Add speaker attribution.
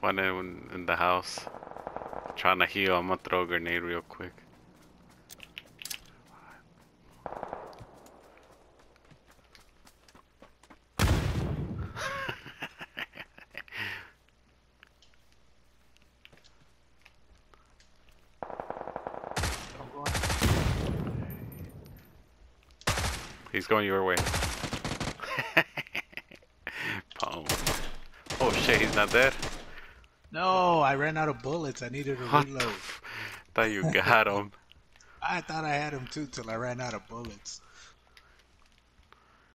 Speaker 1: One in, in the house. Trying to heal. I'm gonna throw a grenade real quick. He's going your way. Boom. Oh shit, he's not dead?
Speaker 2: No, I ran out of bullets. I needed to reload.
Speaker 1: Thought you got him.
Speaker 2: I thought I had him too till I ran out of bullets.